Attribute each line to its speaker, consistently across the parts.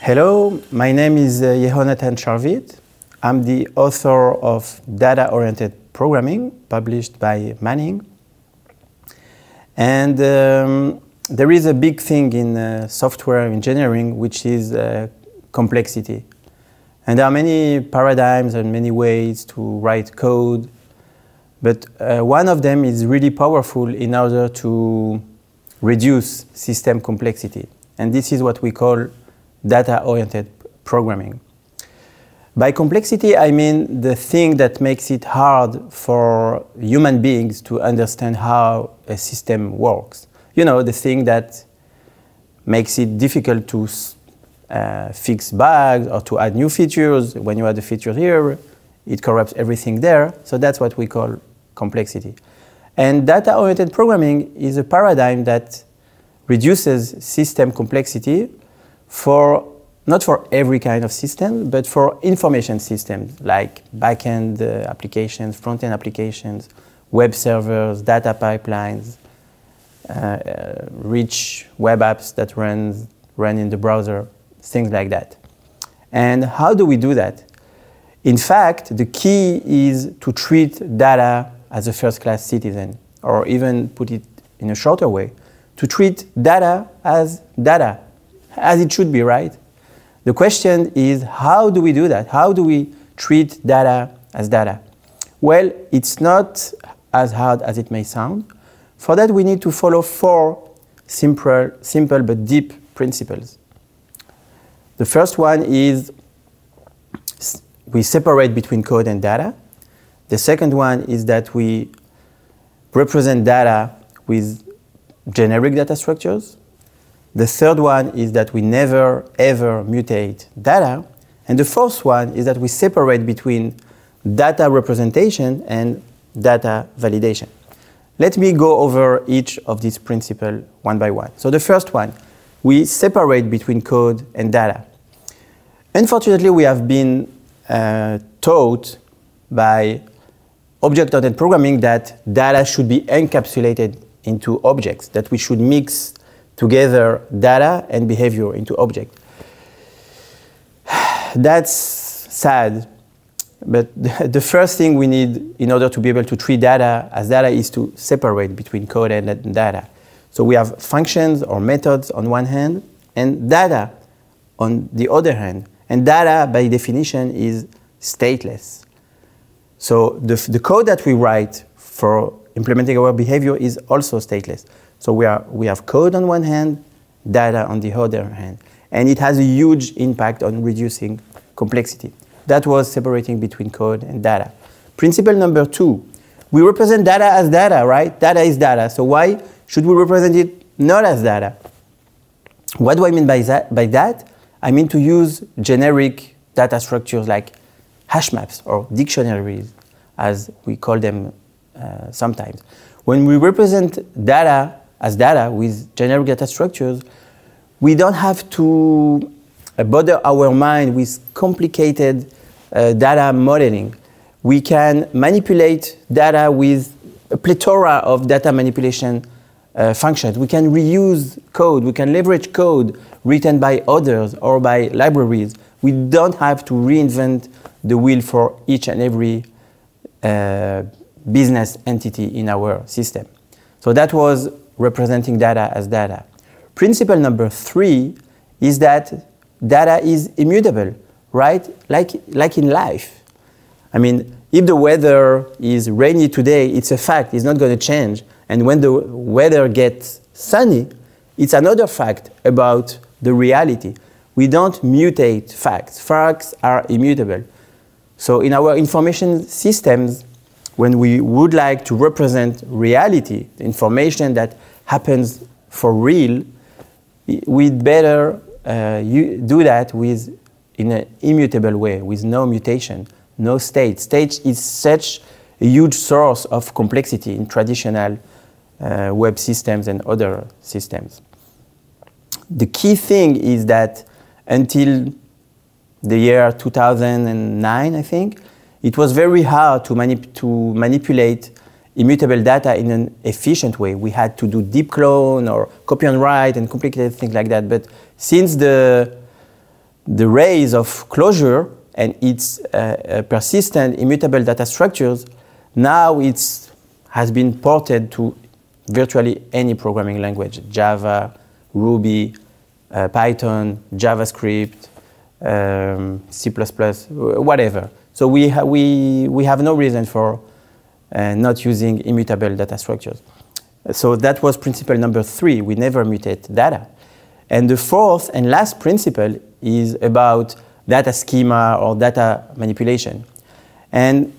Speaker 1: Hello, my name is uh, Yehonathan Sharvit. I'm the author of Data-Oriented Programming, published by Manning. And um, there is a big thing in uh, software engineering, which is uh, complexity. And there are many paradigms and many ways to write code, but uh, one of them is really powerful in order to reduce system complexity. And this is what we call data-oriented programming. By complexity, I mean the thing that makes it hard for human beings to understand how a system works. You know, the thing that makes it difficult to uh, fix bugs or to add new features. When you add a feature here, it corrupts everything there. So that's what we call complexity. And data-oriented programming is a paradigm that reduces system complexity for not for every kind of system, but for information systems like backend uh, applications, front-end applications, web servers, data pipelines, uh, uh, rich web apps that run, run in the browser, things like that. And how do we do that? In fact, the key is to treat data as a first-class citizen, or even put it in a shorter way, to treat data as data, as it should be, right? The question is, how do we do that? How do we treat data as data? Well, it's not as hard as it may sound. For that, we need to follow four simple, simple but deep principles. The first one is we separate between code and data. The second one is that we represent data with generic data structures. The third one is that we never ever mutate data. And the fourth one is that we separate between data representation and data validation. Let me go over each of these principles one by one. So the first one, we separate between code and data. Unfortunately, we have been uh, taught by object-oriented programming that data should be encapsulated into objects, that we should mix together data and behavior into object. That's sad, but the first thing we need in order to be able to treat data as data is to separate between code and data. So we have functions or methods on one hand and data on the other hand. And data, by definition, is stateless. So the, the code that we write for implementing our behavior is also stateless. So we, are, we have code on one hand, data on the other hand. And it has a huge impact on reducing complexity. That was separating between code and data. Principle number two, we represent data as data, right? Data is data. So why should we represent it not as data? What do I mean by that? By that, I mean to use generic data structures like hash maps or dictionaries, as we call them uh, sometimes. When we represent data as data with generic data structures, we don't have to uh, bother our mind with complicated uh, data modeling. We can manipulate data with a plethora of data manipulation uh, functions. We can reuse code, we can leverage code written by others or by libraries. We don't have to reinvent the wheel for each and every uh, business entity in our system. So that was representing data as data. Principle number three is that data is immutable, right? Like, like in life. I mean, if the weather is rainy today, it's a fact, it's not going to change. And when the weather gets sunny, it's another fact about the reality. We don't mutate facts. Facts are immutable. So in our information systems, when we would like to represent reality, information that happens for real, we'd better uh, do that with in an immutable way, with no mutation, no state. State is such a huge source of complexity in traditional uh, web systems and other systems. The key thing is that until the year 2009, I think, it was very hard to, manip to manipulate immutable data in an efficient way. We had to do deep clone or copy on write and complicated things like that. But since the the rays of Clojure and its uh, uh, persistent immutable data structures, now it has been ported to virtually any programming language, Java, Ruby, uh, Python, JavaScript, um, C++, whatever. So we, we, we have no reason for uh, not using immutable data structures. So that was principle number three. We never mutate data. And the fourth and last principle is about data schema or data manipulation. And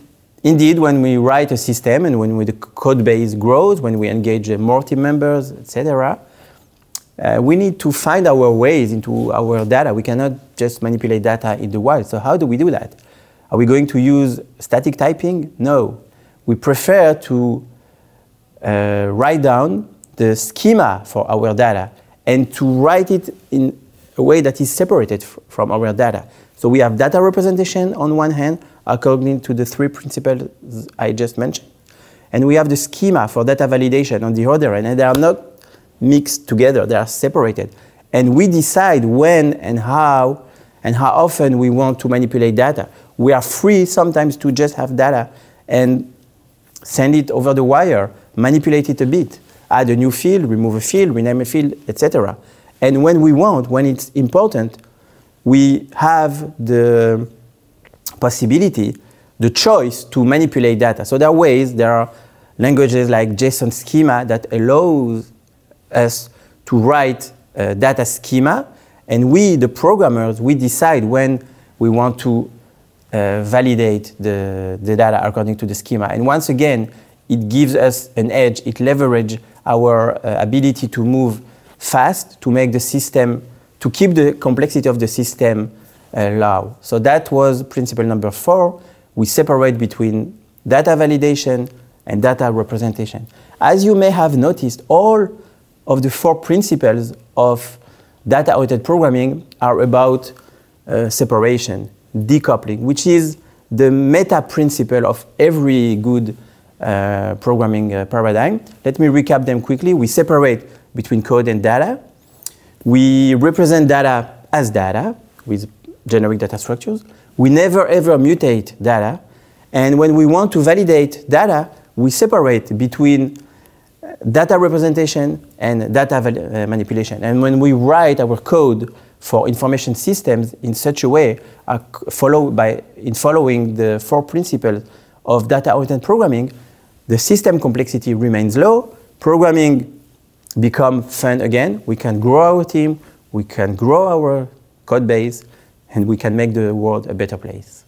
Speaker 1: indeed, when we write a system and when we, the code base grows, when we engage more team members, etc., uh, we need to find our ways into our data. We cannot just manipulate data in the wild. So how do we do that? Are we going to use static typing? No. We prefer to uh, write down the schema for our data and to write it in a way that is separated from our data. So we have data representation on one hand, according to the three principles I just mentioned. And we have the schema for data validation on the other end, and they are not mixed together, they are separated. And we decide when and how and how often we want to manipulate data. We are free sometimes to just have data and send it over the wire, manipulate it a bit, add a new field, remove a field, rename a field, etc. And when we want, when it's important, we have the possibility, the choice to manipulate data. So there are ways, there are languages like JSON schema that allows us to write data schema, and we, the programmers, we decide when we want to uh, validate the, the data according to the schema. And once again, it gives us an edge, it leverages our uh, ability to move fast, to make the system, to keep the complexity of the system uh, low. So that was principle number four. We separate between data validation and data representation. As you may have noticed, all of the four principles of data-oriented programming are about uh, separation, decoupling, which is the meta principle of every good uh, programming uh, paradigm. Let me recap them quickly. We separate between code and data. We represent data as data with generic data structures. We never ever mutate data. And when we want to validate data, we separate between data representation and data uh, manipulation. And when we write our code for information systems in such a way, by, in following the four principles of data-oriented programming, the system complexity remains low, programming become fun again, we can grow our team, we can grow our code base, and we can make the world a better place.